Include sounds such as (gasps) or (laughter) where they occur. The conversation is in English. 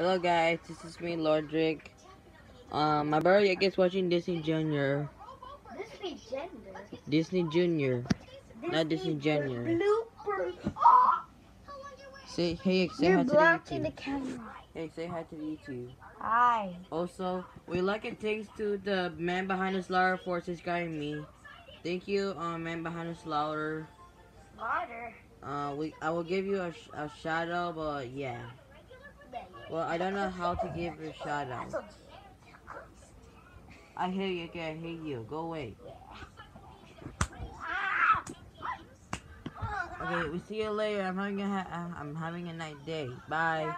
Hello guys, this is me, Lourdrick. Um, my brother I guess watching Disney Junior. Disney Gender. Disney Junior. Not Disney Junior. Bloopers. Oh, (gasps) Say hey, say you're hi to the blocking the camera. Hey, say hi to the YouTube. Hi. Also, we like it thanks to the man behind the slaughter for subscribing me. Thank you, um, man behind the slaughter. Water. Uh, we I will give you a, sh a shout out, but yeah. Well, I don't know how to give a shout out. I hear you, okay, I hear you. Go away. Okay, we see you later. I'm having a ha I'm having a night day. Bye.